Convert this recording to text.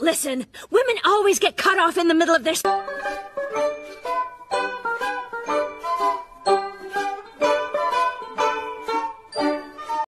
Listen, women always get cut off in the middle of their...